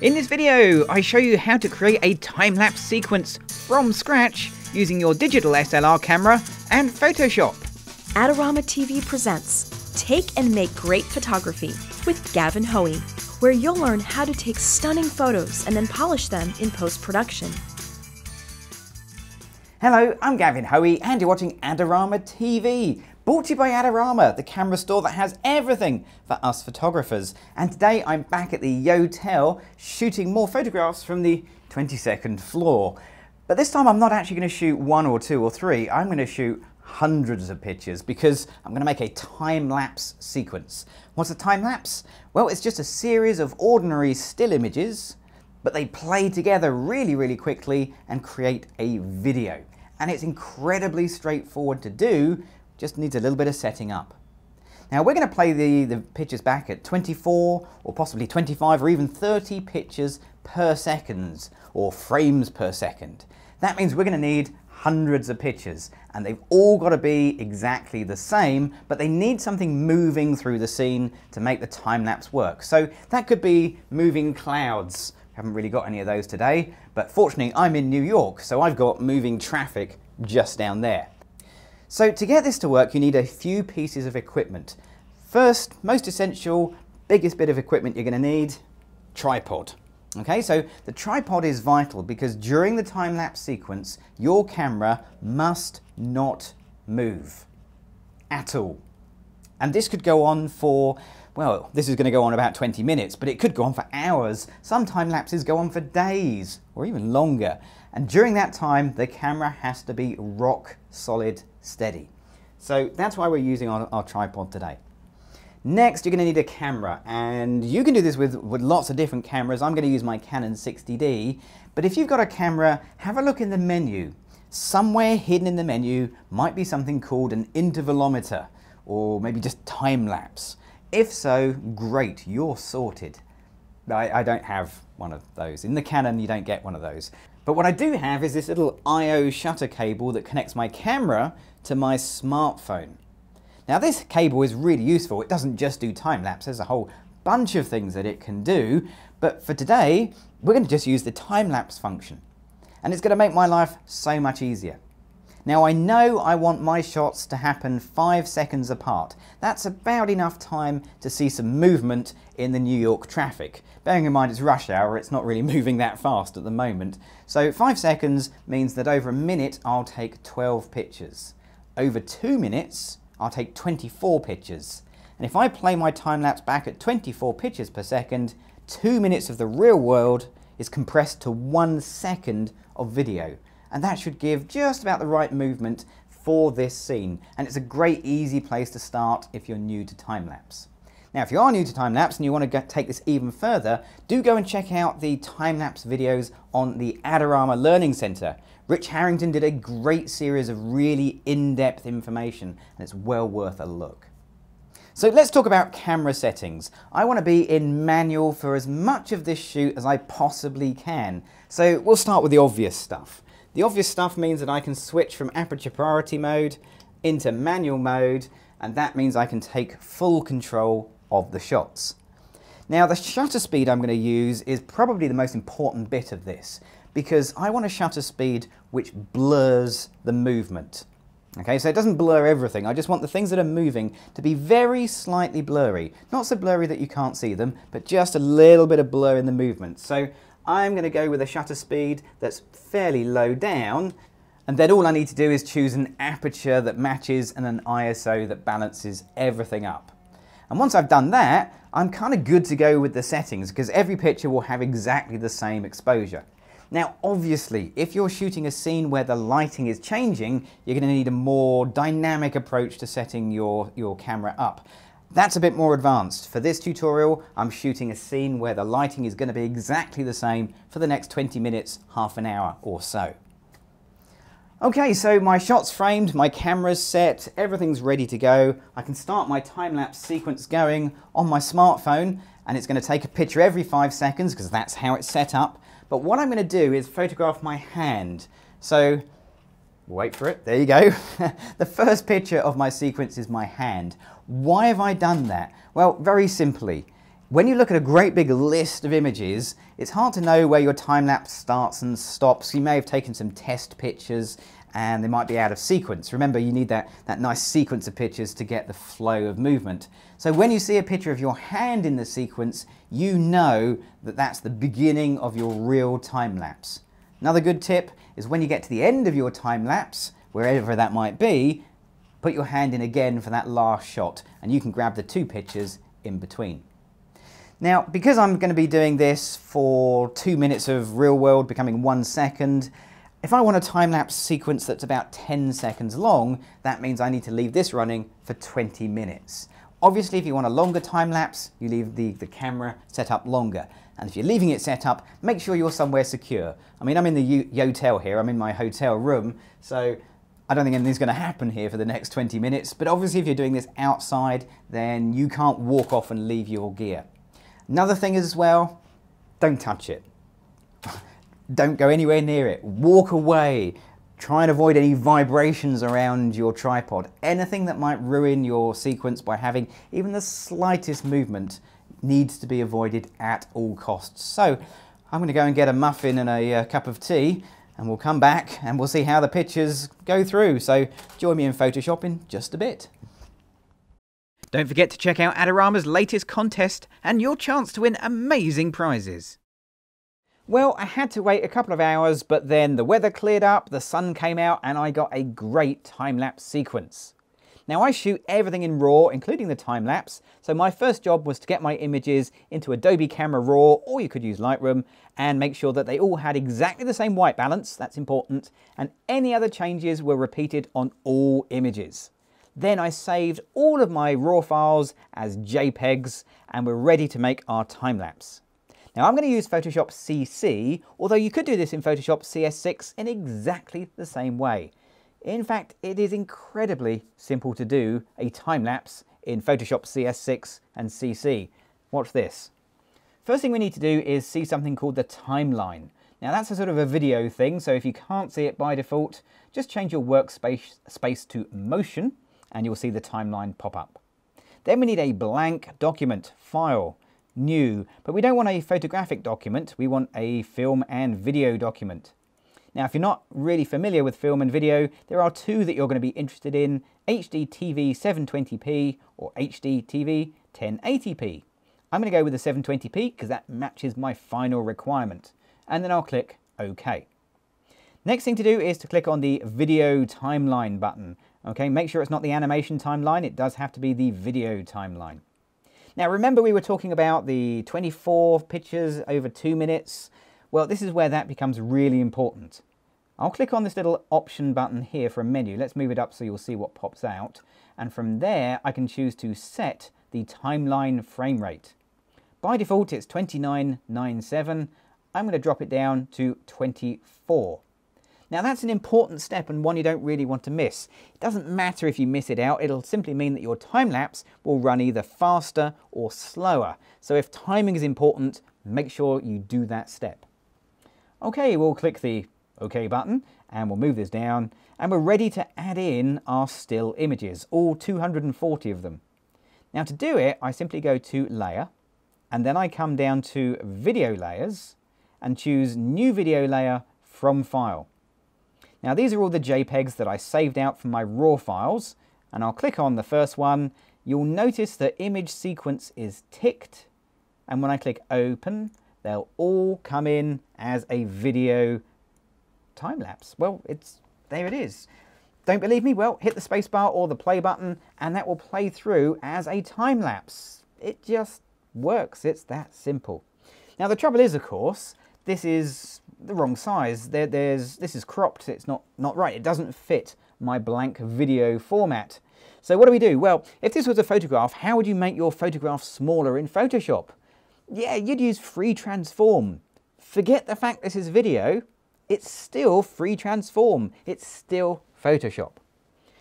In this video, I show you how to create a time-lapse sequence from scratch using your digital SLR camera and Photoshop. Adorama TV presents Take and Make Great Photography with Gavin Hoey, where you'll learn how to take stunning photos and then polish them in post-production. Hello, I'm Gavin Hoey and you're watching Adorama TV, brought to you by Adorama, the camera store that has everything for us photographers. And today I'm back at the Yotel shooting more photographs from the 22nd floor. But this time I'm not actually going to shoot one or two or three, I'm going to shoot hundreds of pictures because I'm going to make a time-lapse sequence. What's a time-lapse? Well, it's just a series of ordinary still images but they play together really, really quickly and create a video and it's incredibly straightforward to do, just needs a little bit of setting up. Now we're going to play the, the pictures back at 24 or possibly 25 or even 30 pictures per seconds or frames per second. That means we're going to need hundreds of pictures and they've all got to be exactly the same but they need something moving through the scene to make the time lapse work. So that could be moving clouds haven't really got any of those today, but fortunately I'm in New York, so I've got moving traffic just down there. So to get this to work, you need a few pieces of equipment. First, most essential, biggest bit of equipment you're going to need, tripod. Okay, so the tripod is vital because during the time-lapse sequence, your camera must not move at all. And this could go on for well, this is going to go on about 20 minutes, but it could go on for hours. Some time lapses go on for days or even longer. And during that time, the camera has to be rock solid steady. So that's why we're using our, our tripod today. Next, you're going to need a camera, and you can do this with, with lots of different cameras. I'm going to use my Canon 60D, but if you've got a camera, have a look in the menu. Somewhere hidden in the menu might be something called an intervalometer, or maybe just time lapse. If so, great, you're sorted. I, I, don't have one of those. In the Canon, you don't get one of those. But what I do have is this little ioShutter cable that connects my camera to my smartphone. Now this cable is really useful. It doesn't just do time-lapse, there's a whole bunch of things that it can do. But for today, we're going to just use the time-lapse function. And it's going to make my life so much easier. Now I know I want my shots to happen five seconds apart. That's about enough time to see some movement in the New York traffic. Bearing in mind it's rush hour, it's not really moving that fast at the moment. So five seconds means that over a minute I'll take 12 pictures. Over two minutes, I'll take 24 pictures. And if I play my time lapse back at 24 pictures per second, two minutes of the real world is compressed to one second of video and that should give just about the right movement for this scene. And it's a great easy place to start if you're new to time-lapse. Now, if you are new to time-lapse and you want to take this even further, do go and check out the time-lapse videos on the Adorama Learning Center. Rich Harrington did a great series of really in-depth information, and it's well worth a look. So let's talk about camera settings. I want to be in manual for as much of this shoot as I possibly can. So we'll start with the obvious stuff. The obvious stuff means that I can switch from aperture priority mode into manual mode and that means I can take full control of the shots. Now the shutter speed I'm going to use is probably the most important bit of this because I want a shutter speed which blurs the movement. Okay, so it doesn't blur everything, I just want the things that are moving to be very slightly blurry. Not so blurry that you can't see them, but just a little bit of blur in the movement. So I'm going to go with a shutter speed that's fairly low down and then all I need to do is choose an aperture that matches and an ISO that balances everything up. And once I've done that, I'm kind of good to go with the settings because every picture will have exactly the same exposure. Now, obviously, if you're shooting a scene where the lighting is changing, you're going to need a more dynamic approach to setting your, your camera up. That's a bit more advanced. For this tutorial, I'm shooting a scene where the lighting is going to be exactly the same for the next 20 minutes, half an hour or so. Okay, so my shot's framed, my camera's set, everything's ready to go. I can start my time-lapse sequence going on my smartphone and it's going to take a picture every five seconds because that's how it's set up. But what I'm going to do is photograph my hand. So Wait for it, there you go. the first picture of my sequence is my hand. Why have I done that? Well, very simply, When you look at a great big list of images, it's hard to know where your time lapse starts and stops. You may have taken some test pictures and they might be out of sequence. Remember, you need that, that nice sequence of pictures to get the flow of movement. So when you see a picture of your hand in the sequence, you know that that's the beginning of your real time lapse. Another good tip is when you get to the end of your time lapse, wherever that might be, put your hand in again for that last shot and you can grab the two pictures in between. Now, because I'm going to be doing this for two minutes of real world becoming one second, if I want a time-lapse sequence that's about 10 seconds long, that means I need to leave this running for 20 minutes. Obviously, if you want a longer time lapse, you leave the, the camera set up longer. And if you're leaving it set up, make sure you're somewhere secure. I mean, I'm in the hotel here, I'm in my hotel room, so I don't think anything's going to happen here for the next 20 minutes. But obviously, if you're doing this outside, then you can't walk off and leave your gear. Another thing as well, don't touch it. don't go anywhere near it. Walk away. Try and avoid any vibrations around your tripod. Anything that might ruin your sequence by having even the slightest movement needs to be avoided at all costs. So I'm going to go and get a muffin and a uh, cup of tea and we'll come back and we'll see how the pictures go through. So join me in Photoshop in just a bit. Don't forget to check out Adorama's latest contest and your chance to win amazing prizes. Well, I had to wait a couple of hours, but then the weather cleared up, the sun came out, and I got a great time-lapse sequence. Now I shoot everything in RAW, including the time-lapse, so my first job was to get my images into Adobe Camera Raw, or you could use Lightroom, and make sure that they all had exactly the same white balance, that's important, and any other changes were repeated on all images. Then I saved all of my raw files as JPEGs and we're ready to make our time lapse. Now I'm going to use Photoshop CC, although you could do this in Photoshop CS6 in exactly the same way. In fact, it is incredibly simple to do a time lapse in Photoshop CS6 and CC. Watch this. First thing we need to do is see something called the timeline. Now that's a sort of a video thing, so if you can't see it by default, just change your workspace space to motion and you'll see the timeline pop up. Then we need a blank document, file, new, but we don't want a photographic document, we want a film and video document. Now, if you're not really familiar with film and video, there are two that you're going to be interested in, HD TV 720p or HD TV 1080p. I'm going to go with the 720p because that matches my final requirement. And then I'll click OK. Next thing to do is to click on the video timeline button. Okay, make sure it's not the animation timeline, it does have to be the video timeline. Now remember we were talking about the 24 pictures over two minutes? Well, this is where that becomes really important. I'll click on this little option button here for a menu. Let's move it up so you'll see what pops out. And from there, I can choose to set the timeline frame rate. By default, it's 2997. I'm going to drop it down to 24. Now that's an important step and one you don't really want to miss. It doesn't matter if you miss it out, it'll simply mean that your time lapse will run either faster or slower. So if timing is important, make sure you do that step. Okay, we'll click the OK button and we'll move this down and we're ready to add in our still images, all 240 of them. Now to do it, I simply go to Layer and then I come down to Video Layers and choose New Video Layer from File. Now these are all the JPEGs that I saved out from my RAW files, and I'll click on the first one. You'll notice the image sequence is ticked, and when I click open, they'll all come in as a video time lapse. Well, it's there it is. Don't believe me? Well, hit the spacebar or the play button, and that will play through as a time lapse. It just works. It's that simple. Now the trouble is, of course, this is the wrong size. There, there's, this is cropped, it's not, not right. It doesn't fit my blank video format. So what do we do? Well, if this was a photograph, how would you make your photograph smaller in Photoshop? Yeah, you'd use free transform. Forget the fact this is video, it's still free transform. It's still Photoshop.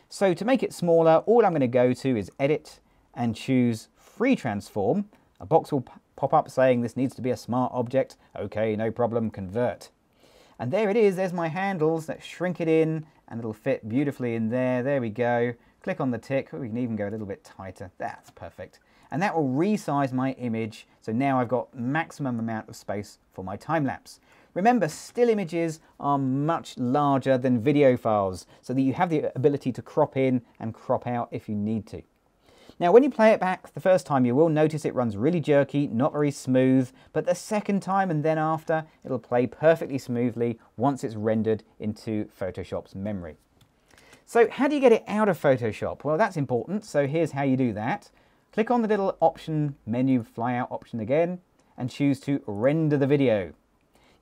So to make it smaller, all I'm going to go to is edit and choose free transform. A box will pop up saying this needs to be a smart object. Okay, no problem, convert. And there it is, there's my handles that shrink it in and it'll fit beautifully in there. There we go. Click on the tick, we can even go a little bit tighter. That's perfect. And that will resize my image so now I've got maximum amount of space for my time lapse. Remember, still images are much larger than video files, so that you have the ability to crop in and crop out if you need to. Now, when you play it back the first time, you will notice it runs really jerky, not very smooth, but the second time and then after, it'll play perfectly smoothly once it's rendered into Photoshop's memory. So how do you get it out of Photoshop? Well, that's important, so here's how you do that. Click on the little option menu, flyout option again, and choose to render the video.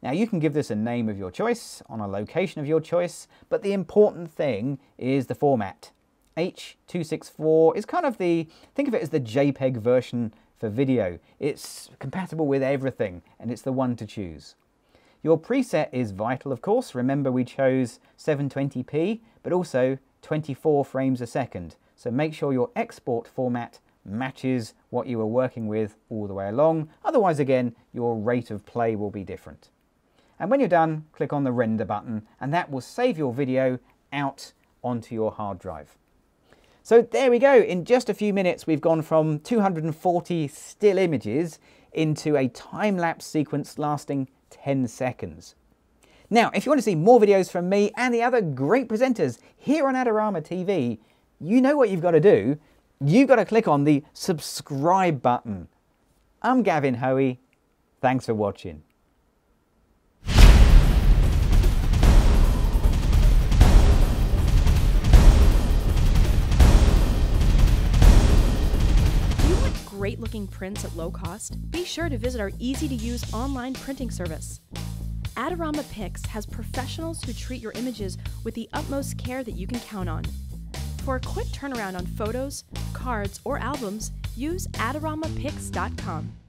Now you can give this a name of your choice, on a location of your choice, but the important thing is the format. H264 is kind of the, think of it as the JPEG version for video. It's compatible with everything and it's the one to choose. Your preset is vital of course, remember we chose 720p but also 24 frames a second. So make sure your export format matches what you were working with all the way along, otherwise again your rate of play will be different. And when you're done, click on the render button and that will save your video out onto your hard drive. So there we go, in just a few minutes we've gone from 240 still images into a time-lapse sequence lasting 10 seconds. Now, if you want to see more videos from me and the other great presenters here on Adorama TV, you know what you've got to do. You've got to click on the subscribe button. I'm Gavin Hoey. Thanks for watching. If you want great looking prints at low cost, be sure to visit our easy to use online printing service. Adorama Pix has professionals who treat your images with the utmost care that you can count on. For a quick turnaround on photos, cards, or albums, use AdoramaPix.com.